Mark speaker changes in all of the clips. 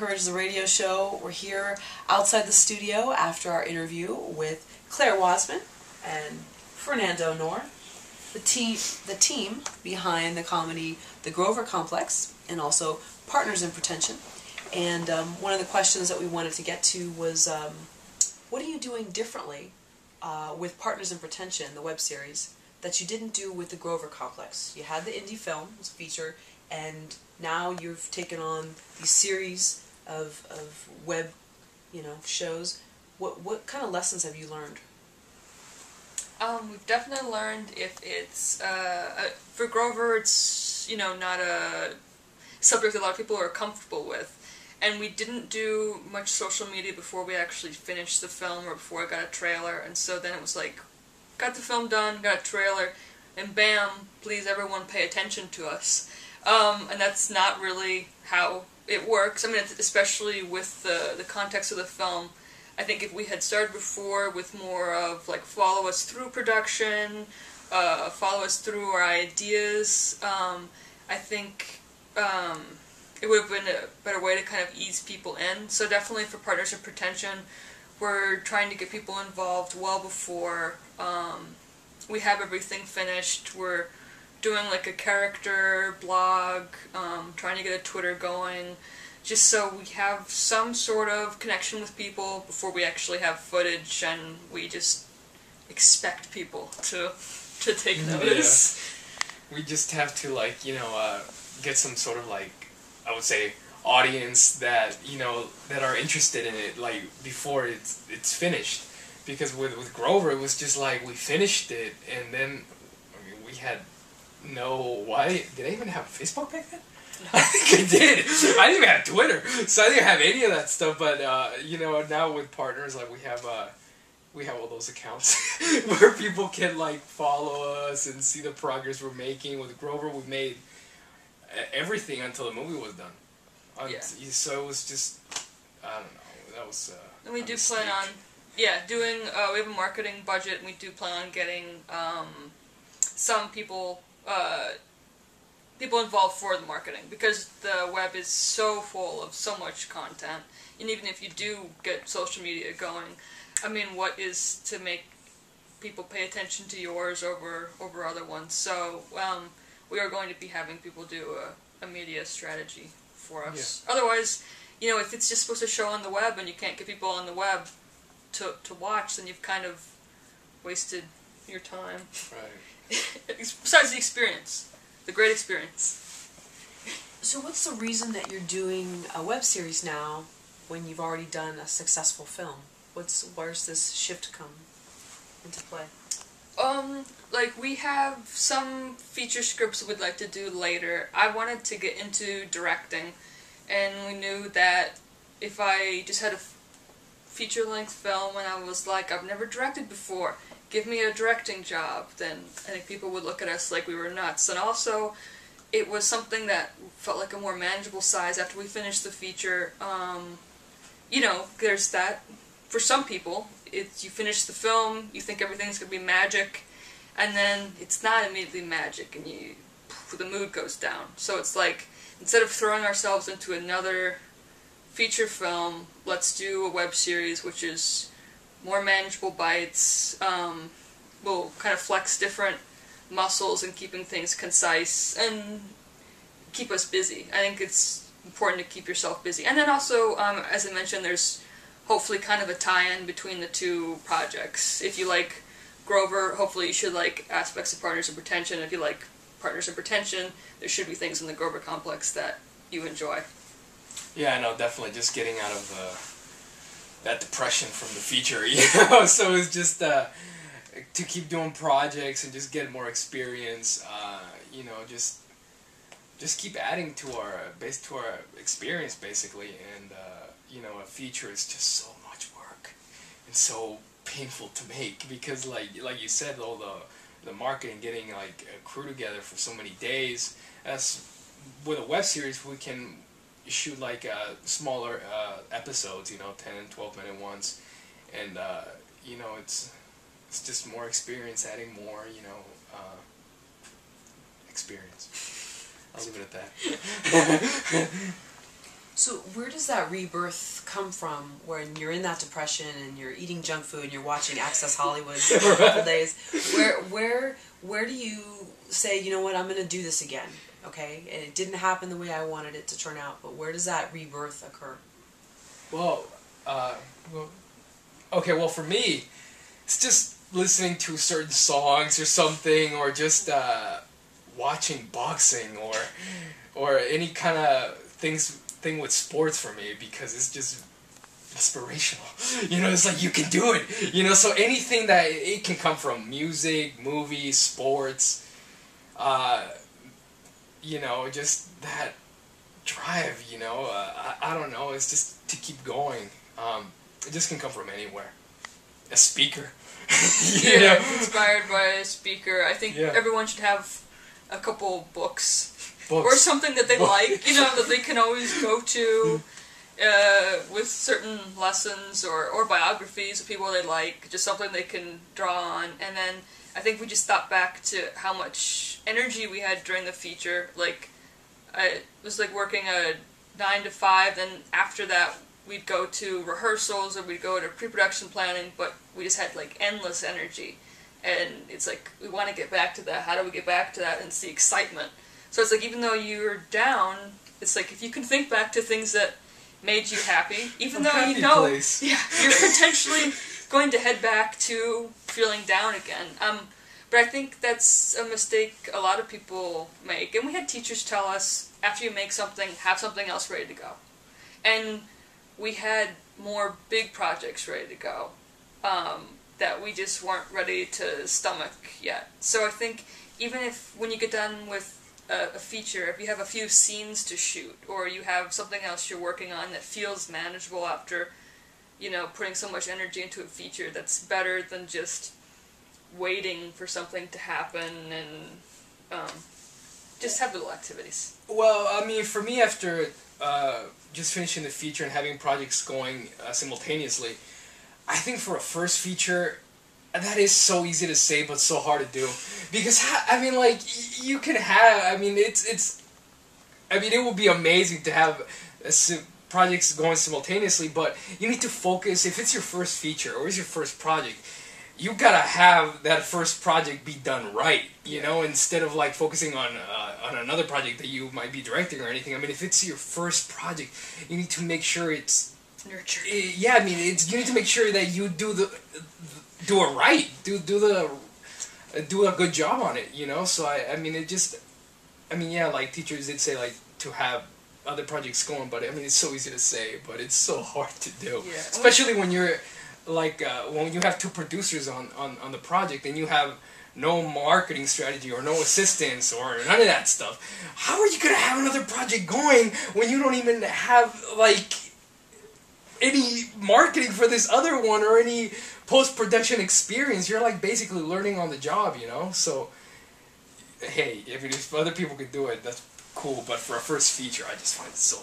Speaker 1: Courage, the radio show. We're here outside the studio after our interview with Claire Wasmund and Fernando Noor, the team, the team behind the comedy The Grover Complex, and also Partners in Pretension. And um, one of the questions that we wanted to get to was, um, what are you doing differently uh, with Partners in Pretension, the web series, that you didn't do with the Grover Complex? You had the indie film, it was a feature, and now you've taken on the series of, of web, you know, shows. What what kind of lessons have you learned?
Speaker 2: Um, we've definitely learned if it's uh, uh, for Grover, it's you know not a subject a lot of people are comfortable with, and we didn't do much social media before we actually finished the film or before I got a trailer, and so then it was like, got the film done, got a trailer, and bam, please everyone pay attention to us. Um, and that's not really how it works. I mean, especially with the, the context of the film. I think if we had started before with more of like follow us through production, uh, follow us through our ideas, um, I think um, it would have been a better way to kind of ease people in. So definitely for partnership Pretension, we're trying to get people involved well before um, we have everything finished. We're doing like a character blog, um, trying to get a Twitter going, just so we have some sort of connection with people before we actually have footage, and we just expect people to to take notice.
Speaker 3: Yeah. We just have to like you know uh, get some sort of like I would say audience that you know that are interested in it like before it's it's finished because with with Grover it was just like we finished it and then I mean, we had no, why? Did I even have Facebook back then? I think I did. I didn't even have Twitter, so I didn't have any of that stuff. But uh, you know, now with partners, like we have, uh, we have all those accounts where people can like follow us and see the progress we're making. With Grover, we made everything until the movie was done.
Speaker 2: Yeah.
Speaker 3: So it was just, I don't know. That was. Uh,
Speaker 2: and we do plan on, yeah, doing. Uh, we have a marketing budget, and we do plan on getting um, some people uh, people involved for the marketing because the web is so full of so much content. And even if you do get social media going, I mean, what is to make people pay attention to yours over over other ones? So um, we are going to be having people do a, a media strategy for us. Yeah. Otherwise, you know, if it's just supposed to show on the web and you can't get people on the web to to watch, then you've kind of wasted your time.
Speaker 3: Right.
Speaker 2: Besides the experience, the great experience.
Speaker 1: So, what's the reason that you're doing a web series now when you've already done a successful film? What's where's this shift come into play?
Speaker 2: Um, like we have some feature scripts we'd like to do later. I wanted to get into directing, and we knew that if I just had a feature length film and I was like, I've never directed before, give me a directing job, then I think people would look at us like we were nuts. And also, it was something that felt like a more manageable size after we finished the feature. Um, you know, there's that. For some people, it's you finish the film, you think everything's gonna be magic, and then it's not immediately magic, and you the mood goes down. So it's like instead of throwing ourselves into another feature film, let's do a web series which is more manageable bites. Um, will kind of flex different muscles and keeping things concise and keep us busy. I think it's important to keep yourself busy. And then also, um, as I mentioned, there's hopefully kind of a tie-in between the two projects. If you like Grover, hopefully you should like aspects of Partners in Pretension. If you like Partners in Pretension, there should be things in the Grover complex that you enjoy.
Speaker 3: Yeah, I know, definitely. Just getting out of the that depression from the feature, you know. so it's just uh, to keep doing projects and just get more experience. Uh, you know, just just keep adding to our base to our experience basically. And uh, you know, a feature is just so much work and so painful to make because, like like you said, all the the marketing, getting like a crew together for so many days. As with a web series, we can shoot like uh, smaller uh, episodes, you know, 10, 12 minute ones, and uh, you know, it's it's just more experience, adding more, you know, uh, experience. I'll leave it at that.
Speaker 1: So where does that rebirth come from? When you're in that depression and you're eating junk food and you're watching Access Hollywood for a couple days, where where where do you say, you know what, I'm going to do this again? Okay, and it didn't happen the way I wanted it to turn out, but where does that rebirth occur?
Speaker 3: Well, uh, well, okay. Well, for me, it's just listening to certain songs or something, or just uh, watching boxing or or any kind of things thing with sports for me because it's just inspirational. You know, it's like you can do it. You know, so anything that it can come from music, movies, sports. Uh, you know, just that drive. You know, uh, I, I don't know. It's just to keep going. Um, it just can come from anywhere. A speaker.
Speaker 2: yeah,
Speaker 3: know?
Speaker 2: inspired by a speaker. I think
Speaker 3: Yeah.
Speaker 2: everyone should have a couple books or something that they like, you know, that they can always go to uh, with certain lessons or, or biographies of people they like, just something they can draw on. And then I think we just thought back to how much energy we had during the feature. Like, I it was like working a nine to five, then after that, we'd go to rehearsals or we'd go to pre production planning, but we just had like endless energy. And it's like, we want to get back to that. How do we get back to that? And it's the excitement. So it's like even though you're down, it's like if you can think back to things that made you happy, even though you know, yeah, you're potentially going to head back to feeling down again. Um, but I think that's a mistake a lot of people make, and we had teachers tell us after you make something, have something else ready to go, and we had more big projects ready to go. Um, that we just weren't ready to stomach yet. So I think even if when you get done with a, a feature, if you have a few scenes to shoot, or you have something else you're working on that feels manageable after, you know, putting so much energy into a feature, that's better than just waiting for something to happen and um, just have little activities.
Speaker 3: Well, I mean, for me, after uh, just finishing the feature and having projects going uh, simultaneously, I think for a first feature, that is so easy to say, but so hard to do. Because I mean, like you can have. I mean, it's it's. I mean, it would be amazing to have a projects going simultaneously, but you need to focus. If it's your first feature or it's your first project, you gotta have that first project be done right, you know, instead of like focusing on uh, on another project that you might be directing or anything. I mean, if it's your first project, you need to make sure it's
Speaker 2: nurtured.
Speaker 3: eh, yeah. I mean, it's you need to make sure that you do the do it right, do do the do a good job on it, you know. So I I mean, it just I mean, yeah, like teachers did say like to have other projects going, but I mean, it's so easy to say, but it's so hard to do,
Speaker 2: Yeah.
Speaker 3: especially when you're like uh, when you have two producers on, on, on the project and you have no marketing strategy or no assistants or none of that stuff. How are you gonna have another project going when you don't even have like any marketing for this other one or any post-production experience? You're like basically learning on the job you know? So hey if, it, if other people could do it that's cool but for a first feature i just find it so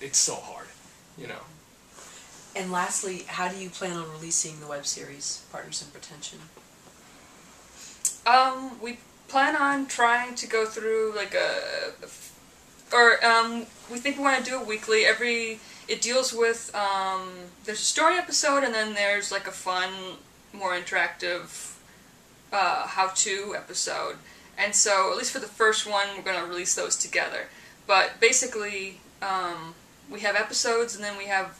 Speaker 3: it's so hard you know
Speaker 1: And lastly, how do you plan on releasing the web series Partners in Pretension?
Speaker 2: Um, we plan on trying to go through like a, or um, we think we want to do it weekly. Every it deals with um, there's a story episode and then there's like a fun, more interactive, uh, how-to episode. And so at least for the first one, we're gonna release those together. But basically, um, we have episodes and then we have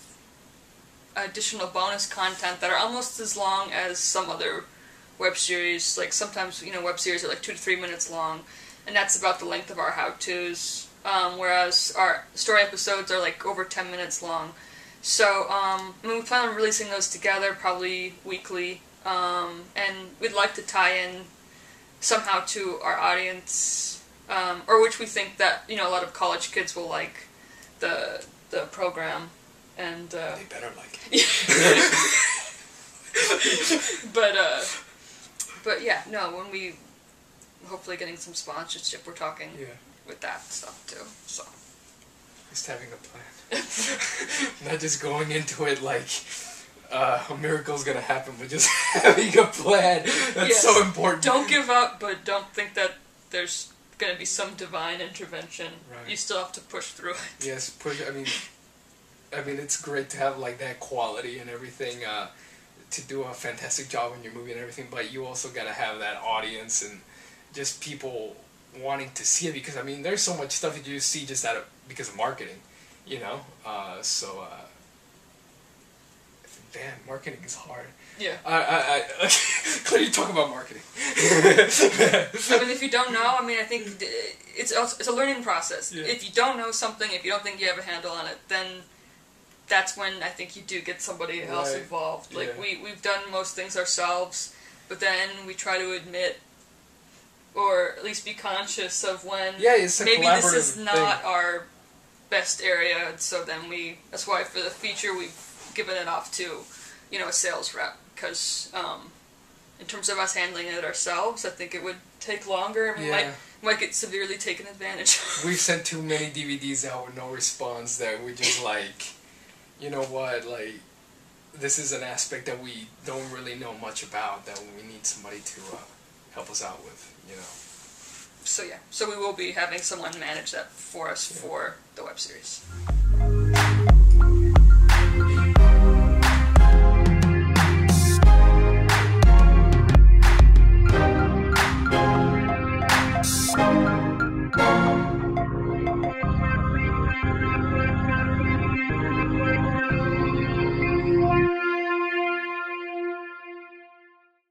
Speaker 2: additional bonus content that are almost as long as some other web series. Like sometimes, you know, web series are like two to three minutes long, and that's about the length of our how-tos. Um, whereas our story episodes are like over ten minutes long. So, um, I mean, we plan on releasing those together, probably weekly, um, and we'd like to tie in somehow to our audience, um, or which we think that you know a lot of college kids will like the the program, and uh,
Speaker 3: they better like it
Speaker 2: but uh, but yeah, no. When we hopefully getting some sponsorship, we're talking
Speaker 3: yeah
Speaker 2: with that stuff too. So
Speaker 3: just having a plan not just going into it like uh, a miracle's gonna happen but just having a plan that's
Speaker 2: Yes.
Speaker 3: so important
Speaker 2: don't give up, but don't think that there's gonna be some divine intervention.
Speaker 3: Right.
Speaker 2: You still have to push through it.
Speaker 3: Yes, push. I mean, I mean, it's great to have like that quality and everything. Uh, to do a fantastic job in your movie and everything, but you also gotta have that audience and just people wanting to see it because I mean, there's so much stuff that you see just out of because of marketing, you know. Uh, so, uh, man, marketing is hard.
Speaker 2: Yeah.
Speaker 3: I, I, I you talk about marketing.
Speaker 2: I mean, if you don't know, I mean, I think it's also, it's a learning process.
Speaker 3: Yeah.
Speaker 2: If you don't know something, if you don't think you have a handle on it, then that's when I think you do get somebody else involved. Like
Speaker 3: Yeah.
Speaker 2: we we've done most things ourselves, but then we try to admit, or at least be conscious of when
Speaker 3: yeah,
Speaker 2: maybe this is not
Speaker 3: thing.
Speaker 2: our best area. and So then we that's why for the feature we've given it off to, you know, a sales rep because um, in terms of us handling it ourselves, I think it would take longer and we
Speaker 3: Yeah.
Speaker 2: might might get severely taken advantage. of.
Speaker 3: We've sent too many DVDs out with no response that we just like, you know what, like, this is an aspect that we don't really know much about that we need somebody to uh, help us out with, you know.
Speaker 2: so yeah, so we will be having someone manage that for us
Speaker 3: Yeah.
Speaker 2: for the web series.